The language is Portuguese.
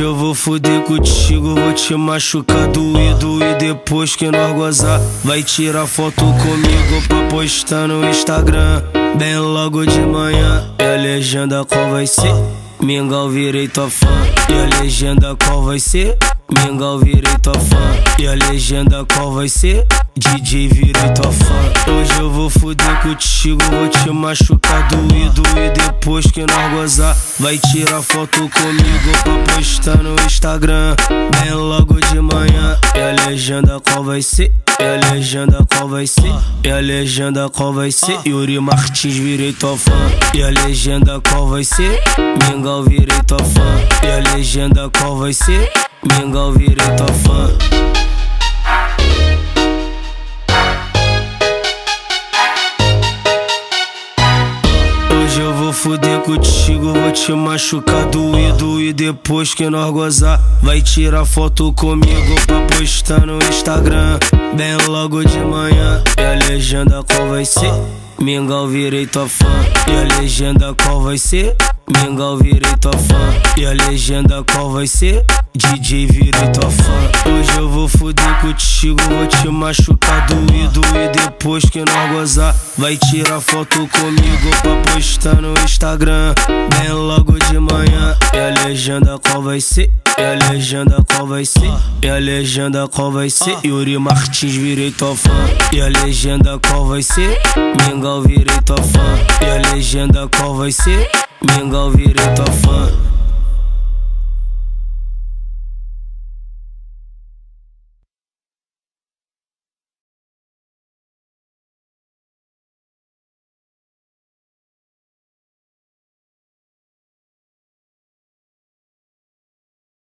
Hoje eu vou fuder contigo, vou te machucar doído E depois que nós gozar, vai tirar foto comigo Pra postar no Instagram Bem logo de manhã E a legenda qual vai ser? Mingau virei tua fã E a legenda qual vai ser? Mingau virei tua fã E a legenda qual vai ser? DJ virei tua fã Hoje eu vou fuder contigo, vou te machucar doído E depois que nós gozar, vai tirar foto comigo Pra postar no Instagram Bem logo de legenda qual vai ser? E a legenda qual vai ser? E a legenda qual vai ser? Yuri Martins virei tua fã E a legenda qual vai ser? Mingau virei tua fã E a legenda qual vai ser? Mingau virei tua fã fuder contigo, vou te machucar doído E depois que nós gozar, vai tirar foto comigo Pra postar no Instagram, bem logo de manhã E a legenda qual vai ser? Mingau virei tua fã E a legenda qual vai ser? Mingau virei tua fã E a legenda qual vai ser? DJ virei tua fã Hoje eu vou fuder contigo, vou te machucar doído E depois que nós gozar, vai tirar foto comigo Pra postar no Instagram Bem logo de manhã E a legenda qual vai ser? E a legenda qual vai ser? E a legenda qual vai ser? Yuri Martins virei tua fã E a legenda qual vai ser? Mingau virei tua fã E a legenda qual vai ser? Mingau virei tua fã